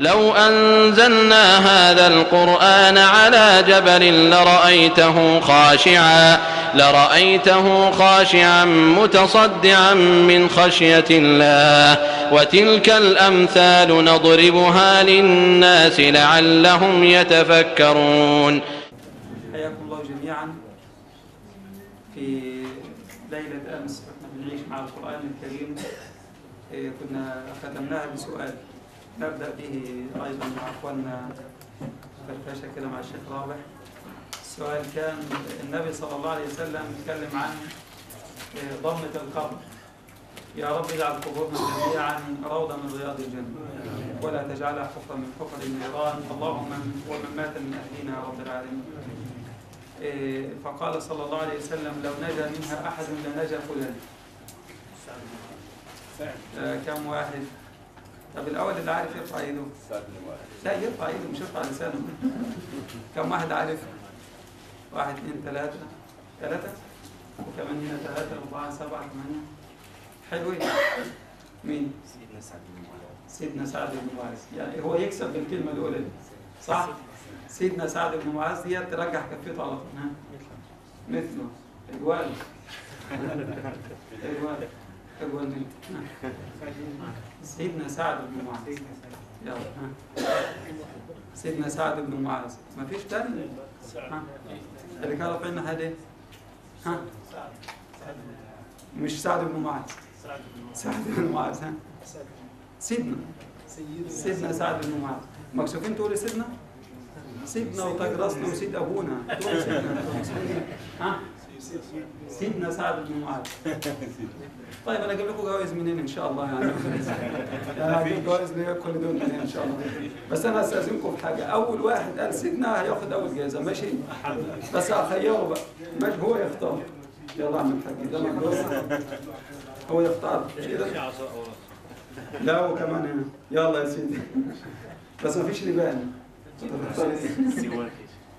لو أنزلنا هذا القرآن على جبل لرأيته خاشعا لرأيته خاشعا متصدعا من خشية الله. وتلك الأمثال نضربها للناس لعلهم يتفكرون. حياكم الله جميعا. في ليلة أمس وإحنا بنعيش مع القرآن الكريم. إيه، كنا ختمناها بسؤال. نبدأ به أيضا مع أخواننا فرفشة كده مع الشيخ رابح السؤال كان النبي صلى الله عليه وسلم اتكلم عن إيه، ضمة القبر. يا رب اجعل قبورنا جميعا روضة من رياض الجنة ولا تجعلها حفرة من حفر النيران اللهم ومن مات من أهلنا يا رب العالمين. إيه، فقال صلى الله عليه وسلم لو نجا منها أحد لنجا فلان. آه، كم واحد؟ طب الأول اللي عارف يرفع إيده. لا يرفع إيده مش يرفع لسانه. كم واحد عارف؟ واحد اثنين ثلاثة ثلاثة وكمان هنا ثلاثة أربعة سبعة ثمانية حلوين مين؟ سيدنا سعد بن معاذ. سيدنا سعد بن معاذ يعني هو يكسب بالكلمة الأولى دي صح؟ سيدنا سعد بن معاذ دي ترجح كفيته على طول؟ مثله. أجوال. أجوال. مين؟ سيدنا سعد بن معاذ. سيدنا سعد بن معاذ. ما فيش تاني؟ ها؟ اللي كان رافعنا هذا ها؟ مش سعد بن معاذ. سعد بن معاذ ها؟ سيدنا. سيدنا سعد بن معاذ. مكسوفين تقولي سيدنا؟ سيدنا وتاج وسيد أبونا. تقول سيدنا. ها؟ سيدنا سعد بن معاذ. طيب أنا أجيب لكم جوائز منين إن شاء الله يعني. هجيب جوائز لكل دول منين إن شاء الله. بس أنا أستأذنكم في حاجة. أول واحد قال سيدنا هياخد أول جائزة ماشي؟ بس هخيره بقى. ماشي هو يختار. يلا اعمل حاجة ده هو يختار. لا وكمان هنا. يلا يا سيدي. بس ما فيش لبان. تختار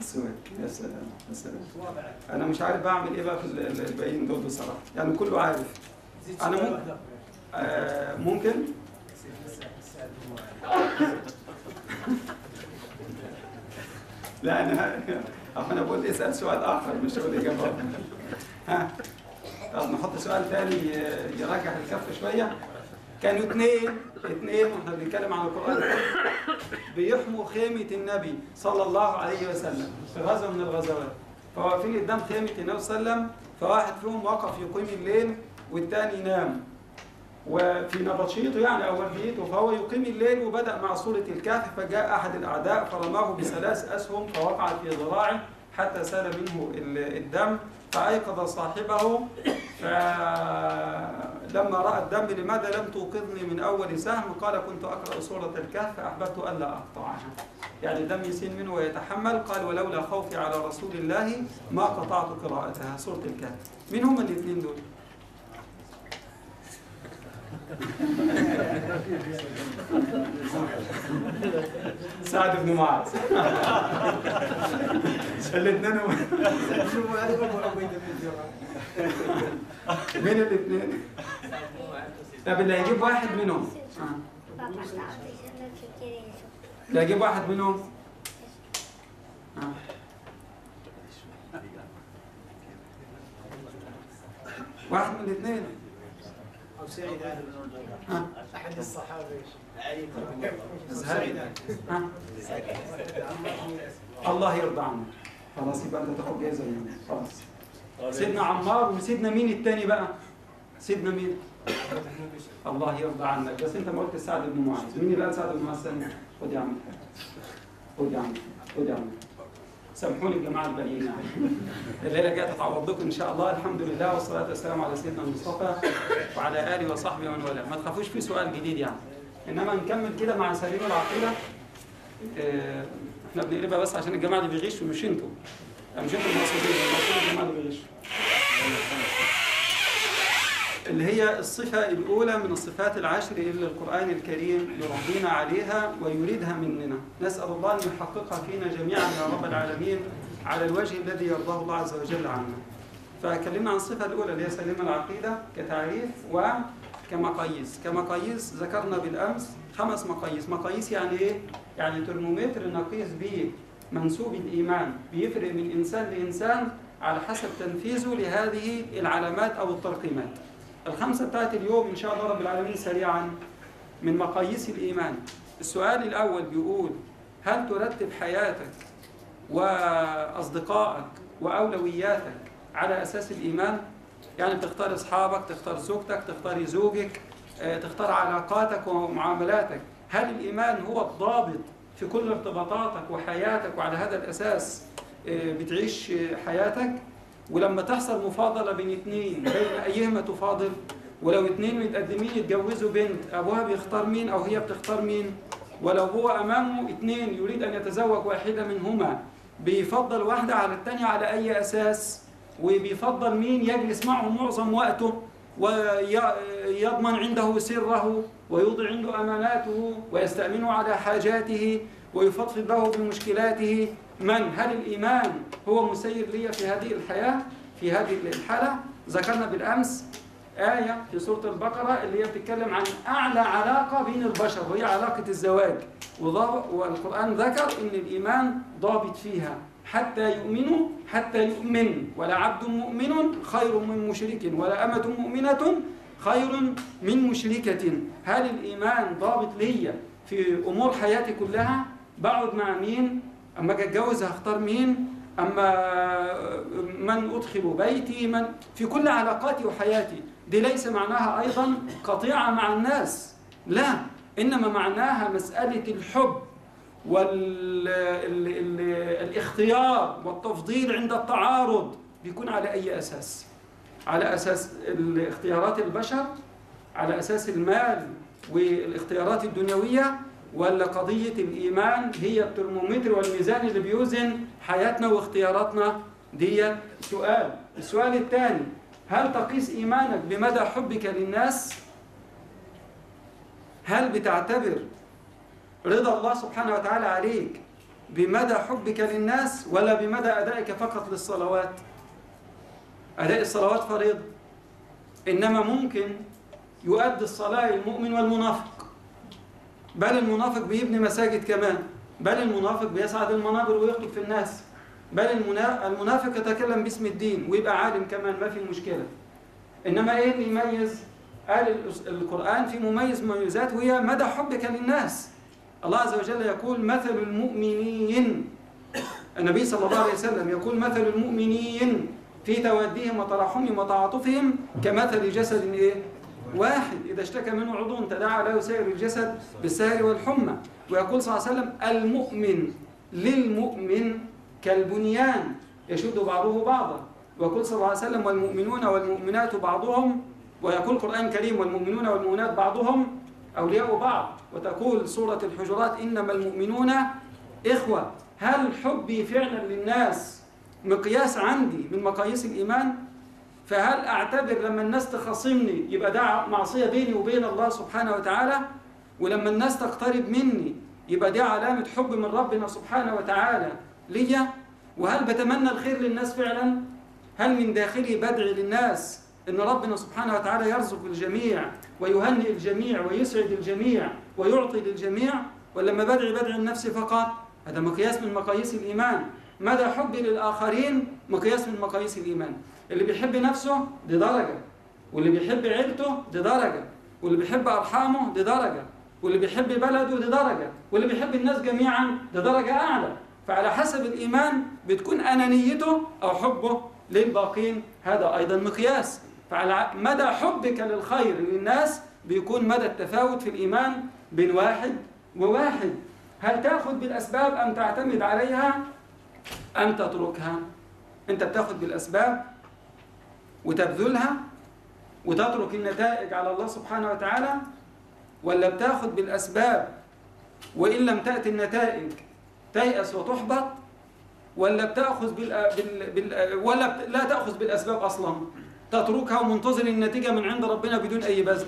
السواك يا سلام يا سلام. أنا مش عارف بعمل إيه بقى في ال- ال- الباقيين دول بصراحة. يعني كله عارف. أنا ممكن آه ممكن؟ لا أنا أنا بقول اسأل سؤال آخر مش أقول اجابه ها؟ طب نحط سؤال تاني ي- يرجح الكف شوية. كانوا اثنين اثنين وإحنا بنتكلم عن القرآن. بيحموا خيمة النبي صلى الله عليه وسلم. في غزوة من الغزوات. فواقفين قدام خيمة النبي صلى الله عليه وسلم فواحد فيهم وقف يقيم الليل والتاني نام وفي نبطشيته يعني أو ورديته فهو يقيم الليل وبدأ مع سوره الكهف فجاء أحد الأعداء فرماه بثلاث أسهم فوقعت في ذراعه حتى سال منه ال- الدم فأيقظ صاحبه فلما رأى الدم لماذا لم توقظني من أول سهم؟ قال كنت أقرأ سورة الكهف فاحببت الا أقطعها. يعني الدم يسيل منه ويتحمل. قال ولولا خوفي على رسول الله ما قطعت قراءتها. سورة الكهف. مين هم الاثنين دول؟ سعد بن معاذ. الاثنين هم مين الاثنين؟ طب اللي هيجيب واحد منهم آه. اللي هيجيب واحد منهم آه. واحد من الاثنين أو سعيد آه. أحد الصحابة. الله يرضى عنك خلاص يبقى انت تاخد جايزة مني خلاص سيدنا عمار وسيدنا مين التاني بقى؟ سيدنا مين؟ الله يرضى عنك. بس انت ما قلت سعد بن معاذ. مين اللي قال سعد بن معاذ؟ ثاني؟ خد يا عم. خد يا عم. خد يا عم. سامحوني الجماعه الباقيين. يعني الليلة جاية تتعوض لكم إن شاء الله. الحمد لله والصلاة والسلام على سيدنا المصطفى وعلى آله وصحبه ومن والاه. ما تخافوش في سؤال جديد يعني. إنما نكمل كده مع سليم العقيدة. آه، إحنا بنقلبها بس عشان الجماعة اللي بيغشوا مش أنتوا. مش أنتوا المقصودين؟ المقصود الجماعة اللي بيغشوا. اللي هي الصفة الأولى من الصفات العشر اللي القرآن الكريم يربينا عليها ويريدها مننا. نسأل الله أن يحققها فينا جميعا يا رب العالمين على الوجه الذي يرضاه الله عز وجل عنا. فكلمنا عن الصفة الأولى اللي هي سليم العقيدة كتعريف كمقاييس. كمقاييس ذكرنا بالأمس خمس مقاييس. مقاييس يعني إيه؟ يعني ترمومتر نقيس به منسوب الإيمان. بيفرق من إنسان لإنسان على حسب تنفيذه لهذه العلامات أو الترقيمات. الخمسة بتاعت اليوم إن شاء الله رب العالمين سريعا من مقاييس الإيمان. السؤال الأول بيقول هل ترتب حياتك وأصدقائك وأولوياتك على أساس الإيمان؟ يعني بتختار أصحابك، تختار زوجتك، تختار زوجك، آه، تختار علاقاتك ومعاملاتك. هل الإيمان هو الضابط في كل ارتباطاتك وحياتك وعلى هذا الأساس آه، بتعيش حياتك؟ ولما تحصل مفاضلة بين اتنين بين أيهما تفاضل؟ ولو اتنين متقدمين يتجوزوا بنت أبوها بيختار مين أو هي بتختار مين؟ ولو هو أمامه اتنين يريد أن يتزوج واحدة منهما بيفضل واحدة على التانية على أي أساس؟ وبيفضل مين يجلس معه معظم وقته ويضمن عنده سره ويوضع عنده أماناته ويستأمنه على حاجاته ويفضفض له بمشكلاته؟ من هل الإيمان هو مسير لي في هذه الحياة في هذه الحالة؟ ذكرنا بالأمس آية في سورة البقرة اللي هي بتتكلم عن أعلى علاقة بين البشر وهي علاقة الزواج. والقرآن ذكر إن الإيمان ضابط فيها حتى يؤمنوا حتى يؤمن. ولا عبد مؤمن خير من مشرك ولا أمة مؤمنة خير من مشركة. هل الإيمان ضابط ليا في أمور حياتي كلها؟ بقعد مع مين؟ أما أجي أتجوز هختار مين؟ أما من أدخل بيتي من في كل علاقاتي وحياتي. دي ليس معناها أيضا قطيعة مع الناس. لا إنما معناها مسألة الحب والاختيار والتفضيل عند التعارض. بيكون على أي أساس؟ على أساس اختيارات البشر على أساس المال والاختيارات الدنيوية ولا قضية الإيمان هي الترمومتر والميزان اللي بيوزن حياتنا واختياراتنا دي سؤال. السؤال الثاني هل تقيس إيمانك بمدى حبك للناس؟ هل بتعتبر رضا الله سبحانه وتعالى عليك بمدى حبك للناس ولا بمدى أدائك فقط للصلوات؟ أداء الصلوات فريضة إنما ممكن يؤدي الصلاة المؤمن والمنافق. بل المنافق بيبني مساجد كمان. بل المنافق بيسعد المنابر ويخطب في الناس. بل المنا- المنافق يتكلم باسم الدين ويبقى عالم كمان ما في مشكلة. إنما إيه اللي يميز؟ قال القرآن في مميز مميزات وهي مدى حبك للناس. الله عز وجل يقول مثل المؤمنين. النبي صلى الله عليه وسلم يقول مثل المؤمنين في توديهم وتراحمهم وتعاطفهم كمثل جسد إيه؟ واحد إذا اشتكى منه عضو تداعى له سائر الجسد بالسهر والحمى. ويقول صلى الله عليه وسلم المؤمن للمؤمن كالبنيان يشد بعضه بعضا. ويقول صلى الله عليه وسلم والمؤمنون والمؤمنات بعضهم ويقول القرآن الكريم والمؤمنون والمؤمنات بعضهم أولياء بعض. وتقول سورة الحجرات إنما المؤمنون إخوة. هل حبي فعلا للناس مقياس عندي من مقاييس الإيمان؟ فهل أعتبر لما الناس تخاصمني؟ يبقى ده معصية بيني وبين الله سبحانه وتعالى؟ ولما الناس تقترب مني يبقى دي علامة حب من ربنا سبحانه وتعالى ليا؟ وهل بتمنى الخير للناس فعلا؟ هل من داخلي بدعي للناس إن ربنا سبحانه وتعالى يرزق الجميع ويهنئ الجميع ويسعد الجميع ويعطي للجميع؟ ولما بدعي بدعي لنفسي فقط؟ هذا مقياس من مقاييس الإيمان. مدى حبي للآخرين مقياس من مقاييس الإيمان. اللي بيحب نفسه دي درجة. واللي بيحب عيلته دي درجة. واللي بيحب أرحامه دي درجة. واللي بيحب بلده دي درجة. واللي بيحب الناس جميعا دي درجة أعلى. فعلى حسب الإيمان بتكون أنانيته أو حبه للباقين. هذا أيضا مقياس. فعلى مدى حبك للخير للناس بيكون مدى التفاوت في الإيمان بين واحد وواحد. هل تأخذ بالأسباب أم تعتمد عليها؟ أم تتركها أنت بتاخذ بالأسباب وتبذلها وتترك النتائج على الله سبحانه وتعالى ولا بتاخذ بالأسباب وإن لم تأتي النتائج تيأس وتحبط ولا بتأخذ بال... ولا. لا تأخذ بالأسباب أصلا تتركها ومنتظر النتيجة من عند ربنا بدون أي بذل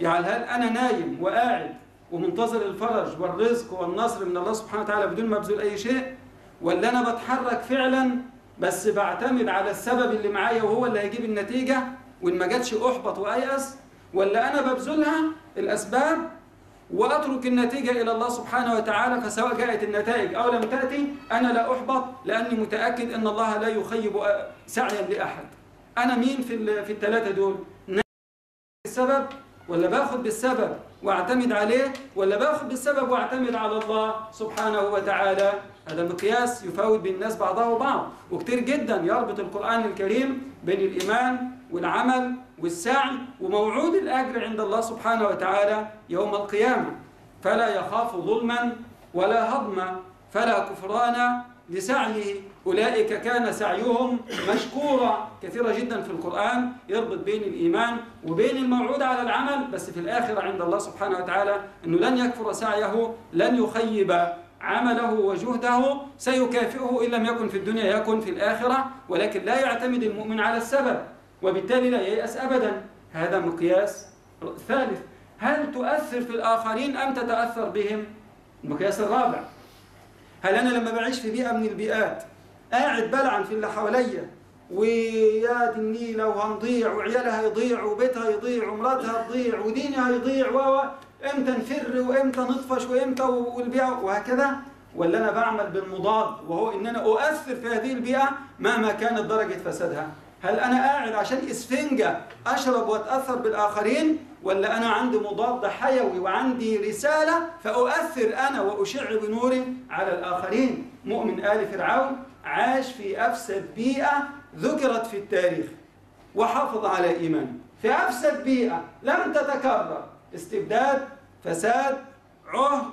يعني هل أنا نايم وقاعد ومنتظر الفرج والرزق والنصر من الله سبحانه وتعالى بدون ما أبذل أي شيء ولا أنا بتحرك فعلا بس بعتمد على السبب اللي معايا وهو اللي هيجيب النتيجة وإن ما جاتش أحبط وأيأس ولا أنا ببذلها الأسباب وأترك النتيجة إلى الله سبحانه وتعالى فسواء جاءت النتائج أو لم تأتي أنا لا أحبط لأني متأكد أن الله لا يخيب سعيا لأحد أنا مين في الثلاثة دول؟ السبب ولا باخد بالسبب واعتمد عليه ولا باخد بالسبب واعتمد على الله سبحانه وتعالى. هذا مقياس يفاوت بين الناس بعضها وبعض وكتير جدا يربط القرآن الكريم بين الإيمان والعمل والسعي وموعود الأجر عند الله سبحانه وتعالى يوم القيامة. فلا يخاف ظلما ولا هضما فلا كفران لسعيه أولئك كان سعيهم مشكورا كثيرة جدا في القرآن يربط بين الإيمان وبين الموعود على العمل بس في الآخرة عند الله سبحانه وتعالى أنه لن يكفر سعيه لن يخيب عمله وجهده سيكافئه إن لم يكن في الدنيا يكن في الآخرة ولكن لا يعتمد المؤمن على السبب وبالتالي لا ييأس أبدا. هذا مقياس ثالث. هل تؤثر في الآخرين أم تتأثر بهم؟ المقياس الرابع. هل أنا لما بعيش في بيئة من البيئات قاعد بلعن في اللي حواليا. ويا دي النيلة وهنضيع وعيالها يضيع وبيتها يضيع ومراتها تضيع ودينها يضيع و إمتى نفر وإمتى نطفش وإمتى والبيئة وهكذا. ولا أنا بعمل بالمضاد وهو إن أنا أؤثر في هذه البيئة مهما كانت درجة فسادها. هل أنا قاعد عشان إسفنجة أشرب وأتأثر بالآخرين؟ ولا أنا عندي مضاد حيوي وعندي رسالة فأؤثر أنا وأشع بنوري على الآخرين؟ مؤمن آل فرعون عاش في أفسد بيئة ذكرت في التاريخ وحافظ على إيمانه. في أفسد بيئة لم تتكرر. استبداد فساد عهد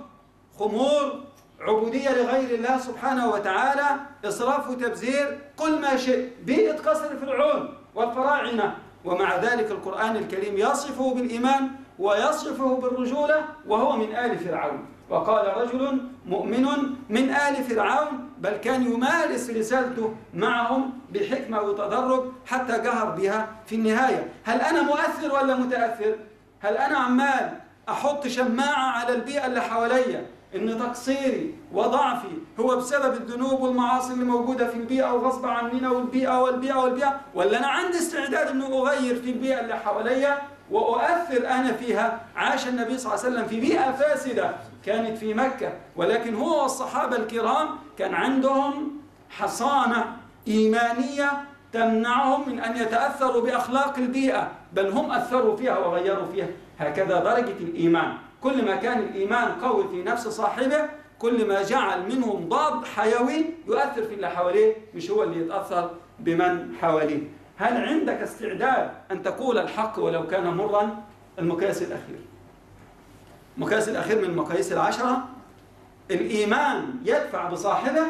خمور عبودية لغير الله سبحانه وتعالى إسراف وتبذير كل ما شئ بيئة قصر فرعون والفراعنة. ومع ذلك القرآن الكريم يصفه بالإيمان ويصفه بالرجولة وهو من آل فرعون. وقال رجل مؤمن من آل فرعون بل كان يمارس رسالته معهم بحكمة وتدرج حتى جهر بها في النهاية. هل أنا مؤثر ولا متأثر؟ هل أنا عمال أحط شماعة على البيئة اللي حواليا إن تقصيري وضعفي هو بسبب الذنوب والمعاصي اللي موجودة في البيئة وغصب عننا والبيئة والبيئة والبيئة؟ ولا أنا عندي استعداد إنه أغير في البيئة اللي حواليا وأؤثر أنا فيها؟ عاش النبي صلى الله عليه وسلم في بيئة فاسدة. كانت في مكة. ولكن هو والصحابة الكرام كان عندهم حصانة إيمانية تمنعهم من أن يتأثروا بأخلاق البيئة بل هم أثروا فيها وغيروا فيها. هكذا درجة الإيمان. كل ما كان الإيمان قوي في نفس صاحبه كل ما جعل منه مضاد حيوي يؤثر في اللي حواليه مش هو اللي يتأثر بمن حواليه. هل عندك استعداد أن تقول الحق ولو كان مرا؟ المقياس الأخير. المقياس الأخير من المقاييس العشرة الإيمان يدفع بصاحبه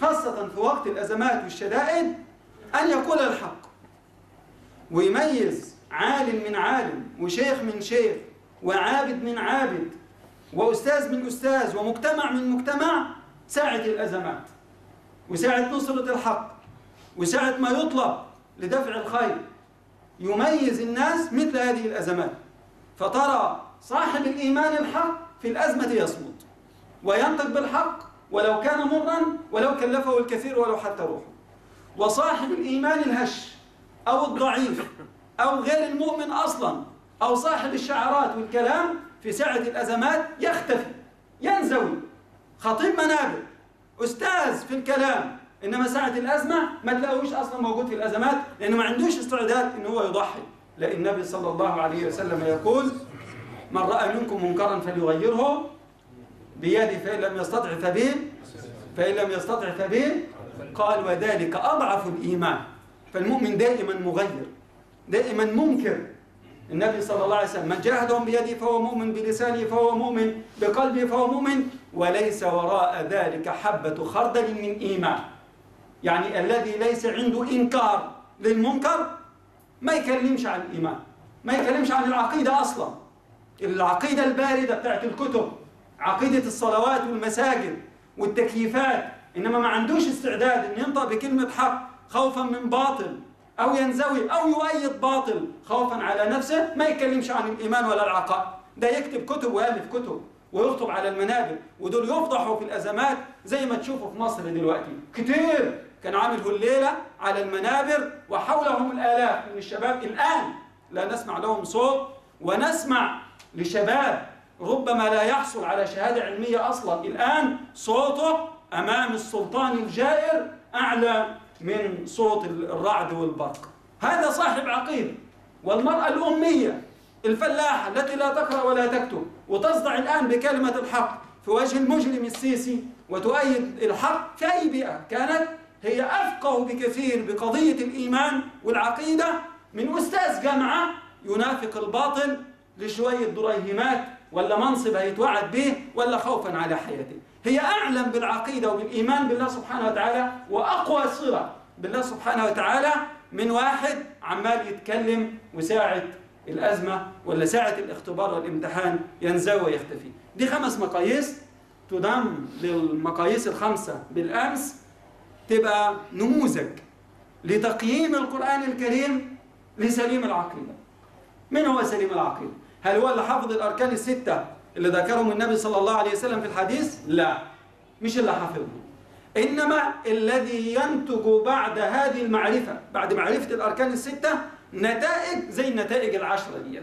خاصة في وقت الأزمات والشدائد أن يقول الحق ويميز عالم من عالم وشيخ من شيخ وعابد من عابد وأستاذ من أستاذ ومجتمع من مجتمع ساعة الأزمات وساعة نصرة الحق وساعة ما يطلب لدفع الخير. يميز الناس مثل هذه الأزمات. فترى صاحب الإيمان الحق في الأزمة يصمت وينطق بالحق ولو كان مرا ولو كلفه الكثير ولو حتى روحه. وصاحب الإيمان الهش أو الضعيف أو غير المؤمن أصلا أو صاحب الشعارات والكلام في ساعة الأزمات يختفي ينزوي. خطيب منابر أستاذ في الكلام إنما ساعة الأزمة ما تلاقوش أصلا موجود في الأزمات لأنه ما عندوش استعداد إن هو يضحي. لأن النبي صلى الله عليه وسلم يقول من رأى منكم منكرا فليغيره بيده فإن لم يستطع فبه فإن لم يستطع فبه قال وذلك أضعف الإيمان. فالمؤمن دائما مغير دائما منكر. النبي صلى الله عليه وسلم من جاهدهم بيده فهو مؤمن بلسانه فهو مؤمن بقلبه فهو مؤمن. وليس وراء ذلك حبة خردل من إيمان. يعني الذي ليس عنده إنكار للمنكر ما يكلمش عن الإيمان ما يكلمش عن العقيدة أصلا. العقيدة الباردة بتاعت الكتب عقيدة الصلوات والمساجد والتكييفات إنما ما عندوش استعداد إن ينطق بكلمة حق خوفا من باطل أو ينزوي أو يؤيد باطل خوفا على نفسه ما يتكلمش عن الإيمان ولا العقائد. ده يكتب كتب ويألف كتب ويخطب على المنابر ودول يفضحوا في الأزمات زي ما تشوفوا في مصر دلوقتي. كتير كان عامل الليلة على المنابر وحولهم الآلاف من الشباب الآن لا نسمع لهم صوت ونسمع لشباب ربما لا يحصل على شهادة علمية أصلا. الآن صوته أمام السلطان الجائر أعلى من صوت الرعد والبرق. هذا صاحب عقيدة والمرأة الأمية الفلاحة التي لا تقرأ ولا تكتب وتصدع الآن بكلمة الحق في وجه المجرم السيسي وتؤيد الحق في أي بيئة كانت. هي أفقه بكثير بقضية الإيمان والعقيدة من أستاذ جامعة ينافق الباطل لشوية دريهمات ولا منصب هيتوعد به ولا خوفا على حياته. هي أعلم بالعقيدة وبالإيمان بالله سبحانه وتعالى وأقوى صلة بالله سبحانه وتعالى من واحد عمال يتكلم وساعة الأزمة ولا ساعة الاختبار والامتحان ينزوي ويختفي. دي خمس مقاييس تضم للمقاييس الخمسة بالأمس تبقى نموذج لتقييم القرآن الكريم لسليم العقيدة. من هو سليم العقيدة؟ هل هو اللي حافظ الأركان الستة اللي ذكرهم النبي صلى الله عليه وسلم في الحديث؟ لا. مش اللي حافظهم. إنما الذي ينتج بعد هذه المعرفة بعد معرفة الأركان الستة نتائج زي النتائج العشرة ديت.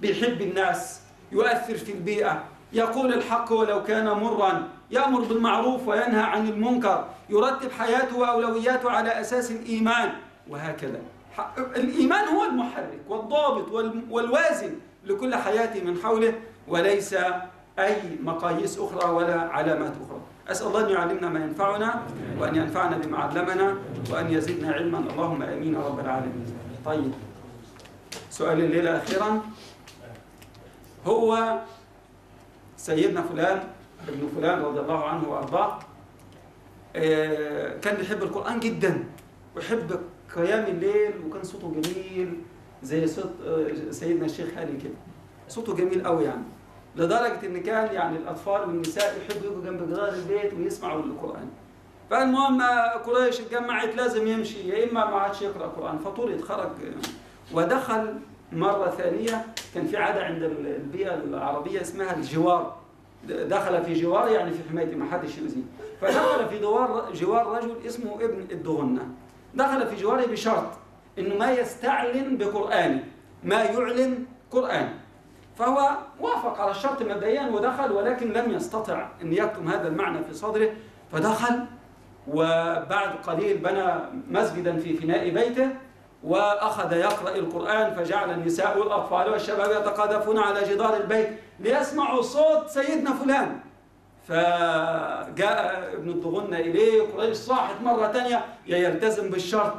بيحب الناس يؤثر في البيئة يقول الحق ولو كان مرا يأمر بالمعروف وينهى عن المنكر يرتب حياته وأولوياته على أساس الإيمان وهكذا. الإيمان هو المحرك والضابط والوازن. لكل حياته من حوله وليس أي مقاييس أخرى ولا علامات أخرى. أسأل الله أن يعلمنا ما ينفعنا وأن ينفعنا بما علمنا وأن يزدنا علما. اللهم آمين يا رب العالمين. طيب. سؤال الليلة أخيرا. هو سيدنا فلان ابن فلان رضي الله عنه وأرضاه كان بيحب القرآن جدا ويحب قيام الليل وكان صوته جميل زي صوت سيدنا الشيخ هاني كده. صوته جميل قوي يعني. لدرجة إن كان يعني الأطفال والنساء يحبوا يجوا جنب جدار البيت ويسمعوا القرآن. فالمهم قريش اتجمعت لازم يمشي يا إما ما عادش يقرأ قرآن. فطرد خرج ودخل مرة ثانية كان في عادة عند البيئة العربية اسمها الجوار. دخل في جوار يعني في حماية ما حدش يؤذيه. فدخل في دوار جوار رجل اسمه ابن الدغنة دخل في جواره بشرط إنه ما يستعلن بقرآن ما يعلن قرآن. فهو وافق على الشرط مبدئيا ودخل ولكن لم يستطع أن يكتم هذا المعنى في صدره فدخل وبعد قليل بنى مسجدا في فناء بيته وأخذ يقرأ القرآن فجعل النساء والأطفال والشباب يتقاذفون على جدار البيت ليسمعوا صوت سيدنا فلان. فجاء ابن الضغنة إليه قريش صاحت مرة يا يلتزم بالشرط.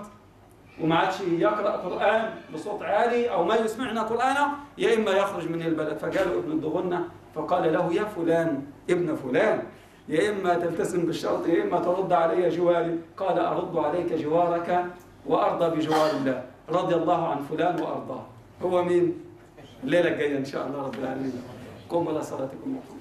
وما عادش يقرأ قرآن بصوت عالي أو ما يسمعنا قرآنا يا إما يخرج من البلد. فجاء ابن الضغنة فقال له يا فلان ابن فلان. يا إما تلتزم بالشرط يا إما ترد علي جواري. قال أرد عليك جوارك وأرضى بجوار الله. رضي الله عن فلان وأرضاه. هو مين؟ الليلة الجاية إن شاء الله رب العالمين. قوموا إلى صلاتكم. وقوموا